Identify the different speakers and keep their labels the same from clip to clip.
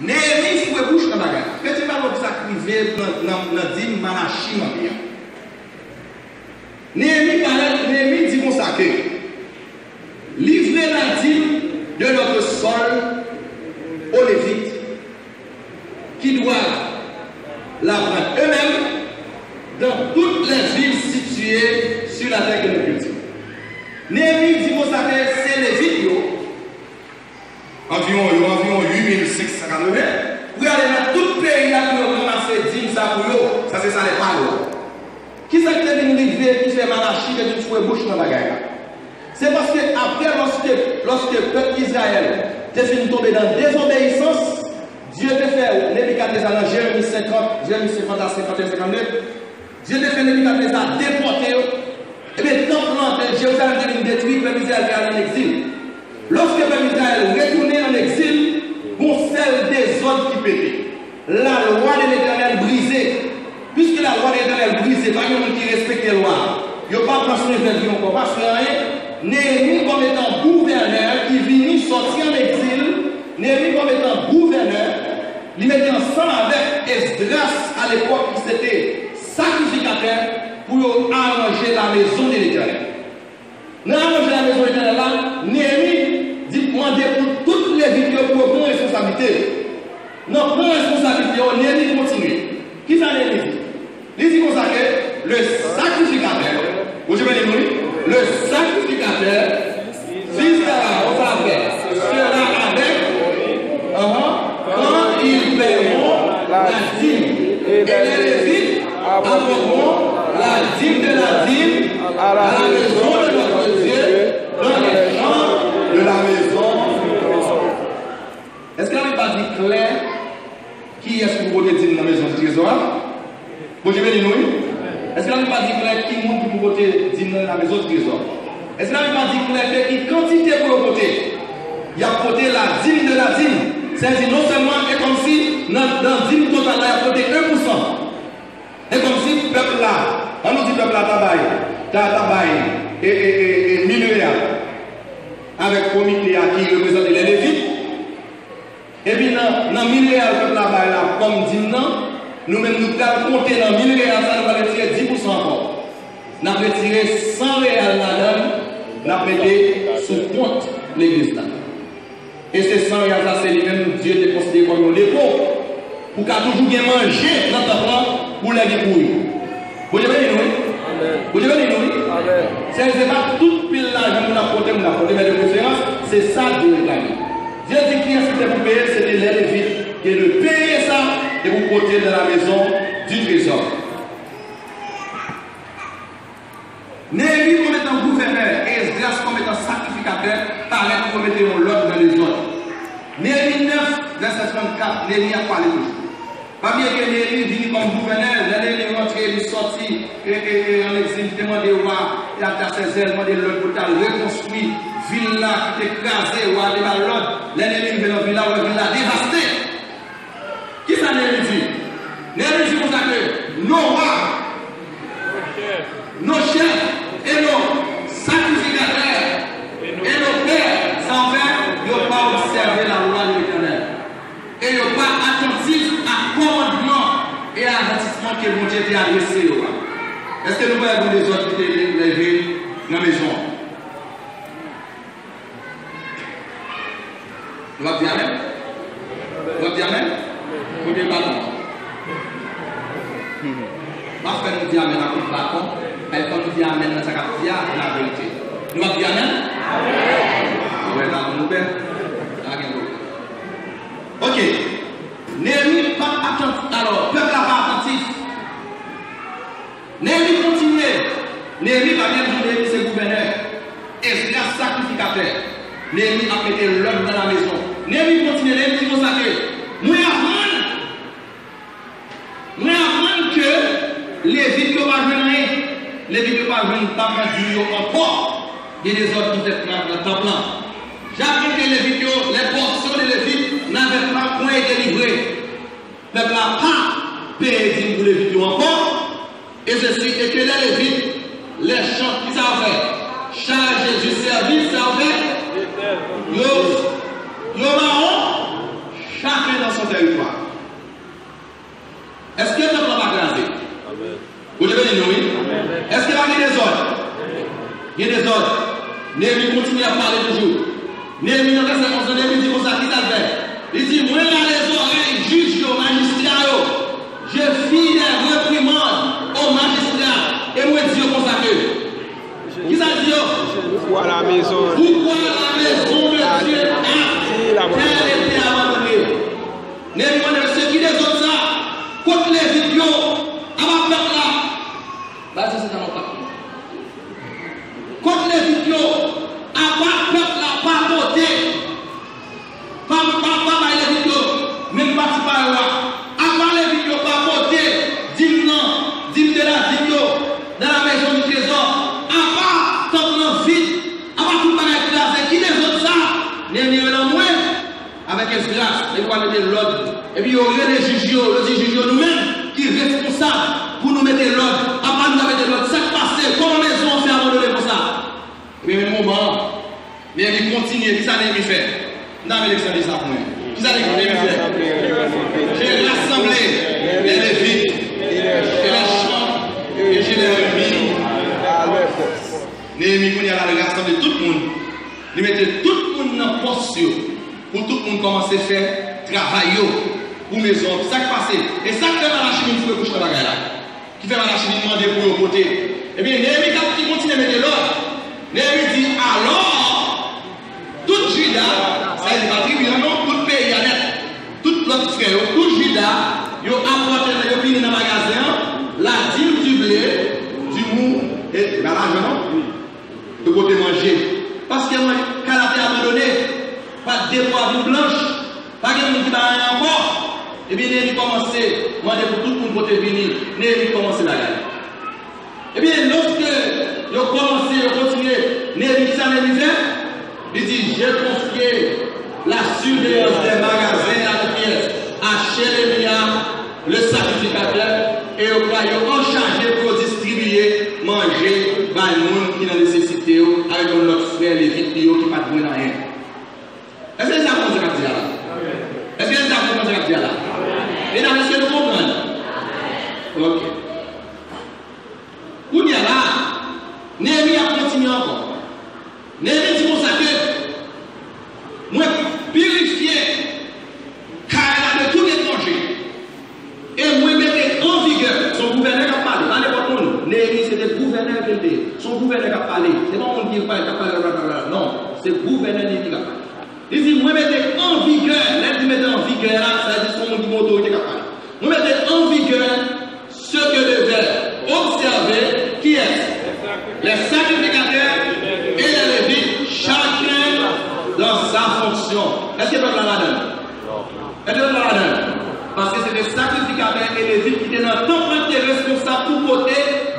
Speaker 1: Dans la guerre. Petit parole ça privé dans dans dîme Malachi dans bien. Néhémie parlait Néhémie dit comme ça que livrer la dîme de notre sol aux Lévites qui doivent la prendre eux-mêmes dans toutes les villes situées sur la terre que nous cultivons. Néhémie dit comme ça que c'est Lévites environ, environ 8680. Vous allez dans tout pays là pour commencer à dire ça pour eux, ça c'est ça les paroles. Qui c'est qui nous livrer, qui fait Malachi, qui nous fouet bouche C'est parce que après, lorsque, lorsque le peuple Israël est fini tomber dans désobéissance, Dieu te fait, Nebuchadnezzar dans Jérémie 50, Jérémie 50 à 51, 52, Dieu te fait Nebuchadnezzar déporter, et bien, tant que Jérusalem devient détruit, le peuple Israël est en exil. Lorsque le peuple Israël retourné en exil, bon celle des autres qui pétaient. La loi de l'éternel brisée. Puisque la loi de l'éternel brisée, pas quelqu'un qui respecte les lois. Il n'y a pas pensé lui encore. Parce que Néhémie comme étant gouverneur, qui vient sortir en exil, Néhémie comme étant gouverneur, il mettait ensemble avec Esdras à l'époque qui s'était sacrificateur pour arranger la maison de l'éternel. Dans arranger la maison de l'éternel là, Néhémie dit demander pour toutes les vidéos pour prendre responsabilité. Non, prendre responsabilité, on Néhémie continue. Qui ça Néhémie dit Il dit comme ça que le vous le sacrificateur, fils on va faire, sera avec, quand ils paieront la dîme. Et les Lévites apporteront la dîme de la dîme à la maison de notre Dieu, dans les champs de la maison. Est-ce qu'elle n'est pas dit clair qui est-ce que vous voulez dire dans la maison du trésor? Vous dit oui Est-ce qu'elle n'est pas dit clair qui est qui vous voulez dire dans la maison du trésor Est-ce qu'elle n'est pas dit clair quelle quantité pour voter? Il y a voté la dîme de la dîme. C'est-à-dire non seulement est comme si dans, dans 10 total, il a voté 1%. Et comme si le peuple là, on nous dit peuple là, tabaye, tabaye et, et, et, et 1000 réals, avec le comité qui représente les Lévites. Et puis dans, dans 1000 réals, le peuple là, là comme dit nous-mêmes nous allons compter dans 1000 réals, ça nous va retirer 10% encore. Nous avons retiré 100 réals là-dedans, nous avons mis sous compte l'église là. Et c'est 100 réals là, c'est lui-même Dieu est considéré comme un dépôt pour qu'à toujours bien manger dans ta plan pour les débrouiller. Vous avez dit oui Vous avez dit oui Ce n'est pas toute pile l'argent que nous avons nous avons mais de préférence, c'est ça Dieu réclame. Dieu dit qui est-ce que pour payer C'était les Lévites qui est de payer ça et vous porter dans la maison du trésor. Néhémie comme étant gouverneur et Esdras comme étant sacrificateur, parlait pour mettre l'ordre dans les autres. Néhémie 9, verset 34, Néhémie a parlé toujours? Pas bien que Néhémie vit comme gouverneur, l'année est rentré, il est sorti, et, en exil, il au roi, il a ses ailes, demandé l'autre pour reconstruire, ville qui était écrasée, roi de l'autre, l'année il est dans ville ville là dévastée. Qui ça Néhémie dit? Néhémie dit comme ça que nos rois, nos chefs ke moun chè te adrese yo oh a. Eske nou pa yon de zot ki te leve nan mezon? Nou ap di amen? Nou ap di amen? Moun de balon. Mas fè nou di amen akout bakon, el kon nou di amen nan sakap diya la verite. Nou ap di amen? Amen! Ouè nan nou bè? Agen nou. Ok. Nemi pa atant alor. Néhémie a pété l'homme dans la maison. Néhémie continue. Néhémie dit que moi apprendre. Moi apprendre que les vies ne pas rien. Les vies ne pas jouer pas dire encore. Il y a des autres qui étaient dans le temple. J'apprends que les vidéos, les portions de Lévites n'avaient pas point été livrées. Le peuple n'a pas payé pour les vidéos encore. Et ceci, et que les Lévites, les chants qui faire, chargés du service, Yo maron, chakè nan son teritoir. Eske yon plan pa grandè? Ou jè vè yon yon? Eske la gen de zon? Gen de zon. Ne mi kontini a pale toujou. Ne mi nan kase monson, ne mi di monsa ki tal fè. Li di mwen la le zon, rey, juj yo, magistria yo. Je fi de reprimande o magistria. E mwen di yo konsa ke. Ki sa di? Dit
Speaker 2: Pourquoi la maison
Speaker 1: Pourquoi la maison de Dieu a été abandonnée Néhémie, ce qui les autres ça, contre les vidéos, à ma peuple là. Là, c'est dans mon peuple. Contre les vidéos, à ma peuple là, pas voté. Pas, pas, pas, pas les vidéos, même pas si pas là. Avant les vidéos, pas voté. Dîme non, dîme de la vidéo, dans la maison du trésor. Avant, tant qu'on vite, avant tout le monde là, c'est qui les autres ça Néhémie est dans moi, avec grâce, et quoi mettre Et puis, il y aurait les juges, juge nous-mêmes, qui est responsable pour nous mettre l'ordre. Après, nous mettre l'ordre. Ça passe, comment les gens ont fait abandonner pour ça Mais au moment, Néhémie continue, qui ça Néhémie fait pour moi. Qui fait J'ai rassemblé les Lévites et les chants et je les remis
Speaker 2: à leur force.
Speaker 1: Néhémie, il tout le monde. Il mettait tout le monde dans la poste pour tout le monde commencer à faire travail pour maison. Ça qui passe. Et ça qui fait Malachie, il faut coucher dans la là. Qui fait Malachie, il demande pour le côté. Eh bien, Néhémie, qui continue à mettre l'ordre, Néhémie dit alors, tout Juda, ça dire pas tribu, non, tout pays, tout l'autre frère, tout Juda, ils ont apporté, ils ont fini dans le magasin, la dîme du blé, du mou, et ben l'argent? De côté manger. Parce que moi, quand la terre abandonné, pas de à blanche, pas monde qui rien encore. Et bien, Néhémie commence, moi, pour tout monde côté venir, Néhémie commence la guerre. Eh bien, lorsque ils ont commencé, ils ont continué, il dit, j'ai confié la surveillance des magasins à la pièce à Chérémia, le sacrificateur, et au royaume en chargé pour distribuer, manger, par le monde qui a nécessité, avec notre frère, les victimes qui ne pas rien ça commence à dire là? Est-ce que ça commence à dire là? Et dans est-ce que nous comprenons? Ok. Où il y a là, Néhémie a continué encore. Néhémie dit pour ça que moi purifier car elle a de tout étranger. Et moi mettre en vigueur son gouverneur qui a parlé. Dans n'importe monde. Néhémie c'est le gouverneur qui parlé. Son gouverneur qui a parlé. C'est pas monde qui parle, qui a parlé. Non, c'est le gouverneur qui a parlé. Il dit, moi mettez en vigueur, là, tu mettez en vigueur, ça dit son monde qui m'a autorité qui a parlé. Moi mettez en vigueur ce que devait observer qui est les sacrificateurs et les lévites, chacun dans sa fonction. Est-ce que le peuple la donne? Est-ce que le peuple la donne? Parce que c'est les sacrificateurs et les lévites qui étaient dans le temple qui étaient responsables pour côté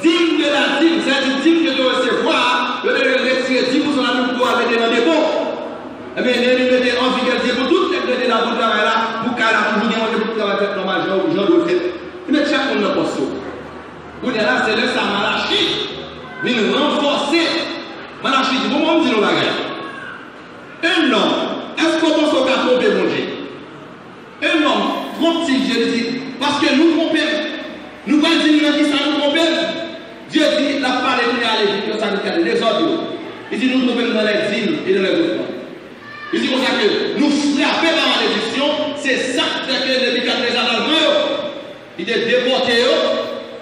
Speaker 1: digne de la dîme. C'est-à-dire digne que de recevoir, de retirer 10% de la dîme pour aller dans des bons. Eh bien, les mettez en vigueur pour toute les de la boue travail là, pour qu'elle a toujours gagné pour travail normal, genre, genre de fait. Mais chaque monde n'a pas ça. Vous là, c'est là, ça malachie. Mais nous renforcer. Malachie dit, comment on dit nos bagages Un homme, est-ce qu'on pense au gâteau de manger Un homme, trompe-t-il, Dieu dit, parce que nous trompons. Nous pas dire qui ça nous trompe. Dieu dit, la parole est à l'église, ça nous garde les autres. Dit, nous dans les îles et dans les. Il dit comme ça que nous frapper par malédiction, c'est ça que les Nebuchadnezzar dans monde, il est déporté,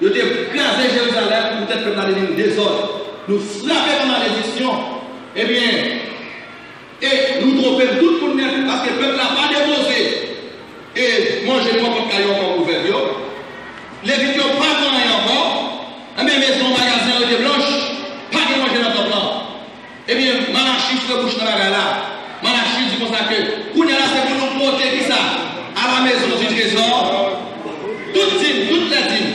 Speaker 1: il est écrasé Jérusalem pour peut-être préparer une désordre. Nous frapper par malédiction, eh bien, et nous trompons tout pour nous parce que le peuple n'a pas déposé. Et manger moi comme caillou encore ouvert. Les vidéos pas dans rien encore. Mais maison, magasin, de blanche, pas de manger dans ton plan. Eh bien, Malachie se bouche dans la là. Malachie dit comme ça que, pour là, c'est pour nous porter qui ça À la maison du trésor, toute dîme, toute la dîme,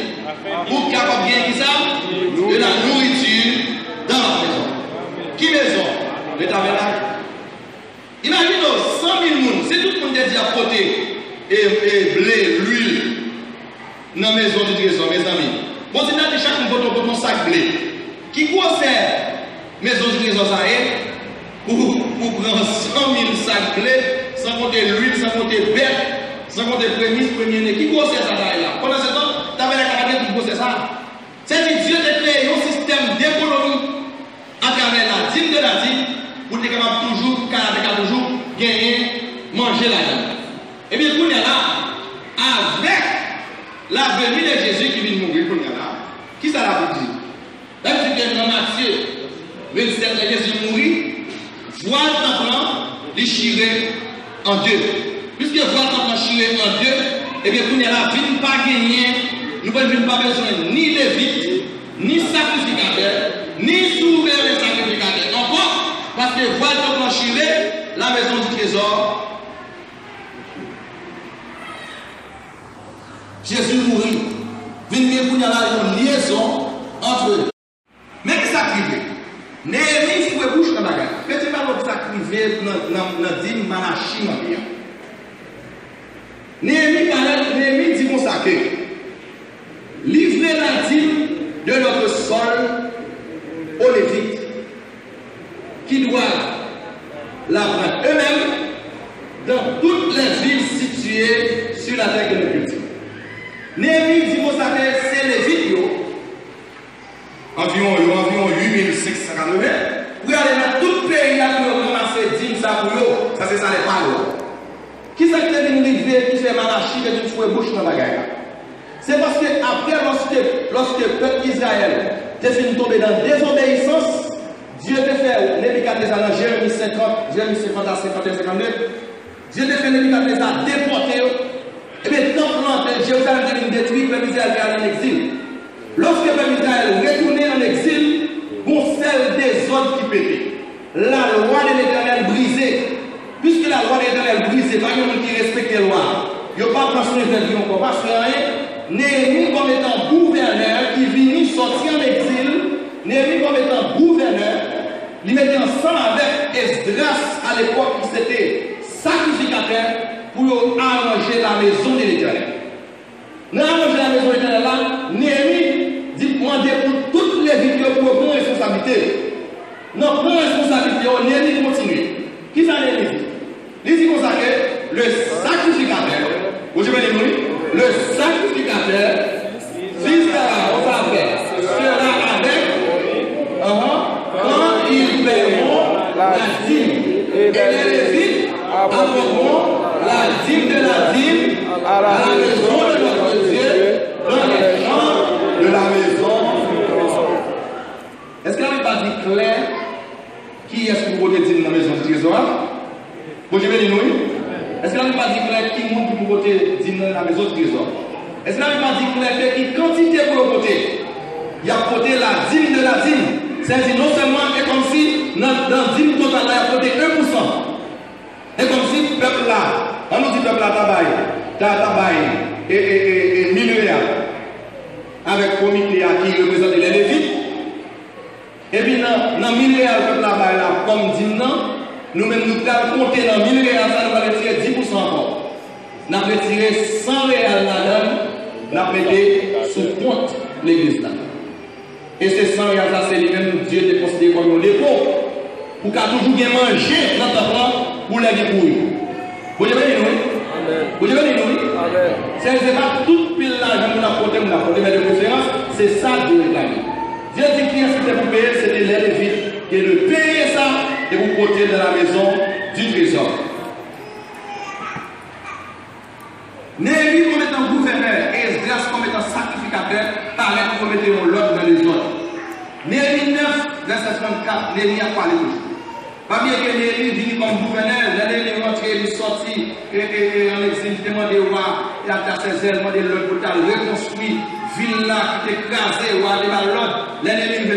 Speaker 1: pour capable bien qui ça De la nourriture dans la maison. Qui maison Le tabernacle. Imaginez 100 000 personnes, c'est tout le monde qui a dit à côté, et, blé, l'huile, dans la maison du trésor, mes amis. Bon, c'est que chaque monde pour ton sac blé. Qui concerne maison du trésor, ça est pour, prendre 100 000 sacs blé, sans compter l'huile, sans compter bête, sans compter prémisse, premier-né. Qui grossait ça là Pendant ce temps, tu avais la capacité de ça? C'est-à-dire Dieu t'a créé un système d'économie à travers la dîme de la dîme pour être capable toujours, car toujours gagner, manger la dîme. Et bien, qu'on est là, avec la venue de Jésus qui vient mourir, qu'on est là, qui ça l'a dit Là, tu viens dans Matthieu 27, Jésus mourit, voile temple, les en Dieu. Puisque voile temple chiré en Dieu, et bien, qu'on est là, vient pas gagner nous n'avons pas besoin ni lévite, ni sacrificateur, ni souverain sacrificateur. Encore, parce que voilà donc chiré, la maison du trésor. Jésus mourit. Venez pour y avoir une liaison entre eux. Mais qui s'acrive Néhémie fouet bouche dans la guerre. Petit mal qui s'acrive dans le dîme Manachim en bien. Néhémie dit comme ça que livrer la dîme de notre sol aux Lévites, qui doivent la prendre eux-mêmes dans toutes les villes situées sur la terre de nous cultive. Néhémie dit vous savez, c'est Lévites, environ, environ 8580. Vous allez dans tout pays pour commencer dîme ça pour eux, ça c'est ça les paroles. Qui c'est qui est venu livrer, qui fait malachie, qui est venu bouche dans la c'est parce que après, lorsque, lorsque le peuple Israël est fini tomber dans la désobéissance, Dieu te fait Nebuchadnezzar dans Jérémie 50, Jérémie 50 à 51, 52, Dieu te fait Nebuchadnezzar déporter. Et bien, tant que Jérusalem est détruit, le peuple Israël est en exil. Lorsque le peuple Israël retourné en exil, pour celle des autres qui pétaient. La loi de l'éternel brisée. Puisque la loi de l'éternel brisée, pas quelqu'un qui respecte les lois. Il n'y a pas de personne qui encore, parce que rien. Néhémie comme étant gouverneur qui vient sortir en exil, Néhémie comme étant gouverneur, il mettait ensemble avec Esdras à l'époque qui était sacrificateur pour arranger la maison de l'éternel. Dans arranger la maison de l'éternel là, Néhémie dit demander pour toutes les vidéos pour prendre responsabilité. Non, prendre responsabilité, Néhémie continue. Qui ça Néhémie? Dit Il dit comme ça que le avez les le sacrificateur, fils d'Aaron, sera avec, quand ils paieront la dîme. Et les Lévites apporteront la dîme de la dîme à la maison de notre Dieu, dans les champs de la maison. Est-ce qu'elle n'est pas dit clair qui est-ce que vous voulez dire dans la maison du trésor Vous avez dit oui est-ce que la pas dit clair qui monte pour voter dans la maison du trésor Est-ce que la pas dit clair qui quantité pour voter Il y a voté la dîme de la dîme. C'est-à-dire non seulement est comme si dans, la dîme totale, il y a voté 1%. Et comme si le peuple là, on nous dit peuple là, tabaye, tabaye et, et, et, et avec le comité qui représente les Lévites. Et puis dans, dans le peuple là, comme dit non, nous-mêmes, nous allons compter dans 1000 réals, ça nous va retirer 10% encore. Nous avons retiré 100 réals là-dedans, nous avons mis sous compte l'église là. Et ces 100 réals là, c'est lui-même Dieu te considéré comme un dépôt. Pour qu'à toujours bien manger dans ta plan pour les dépouilles. Vous avez dit oui? Vous avez dit oui? C'est pas toute pile l'argent que nous avons porté, nous avons porté, mais de préférence, c'est ça Dieu réclame. Dieu dit qui est-ce que pour payer, c'était les Lévites. Et de payer ça, et vous portez dans la maison du trésor. Néhémie comme étant gouverneur et Esdras comme étant sacrificateur paraît pour mettre l'ordre dans les autres. Néhémie 9, verset 34, Néhémie a parlé toujours. Pas bien que Néhémie vit comme gouverneur, l'année il est rentré, il est sorti, et, en exil, il demande au roi, il a tassé il a demandé l'ordre pour reconstruire, ville là qui est écrasée, il a demandé l'ordre, l'ennemi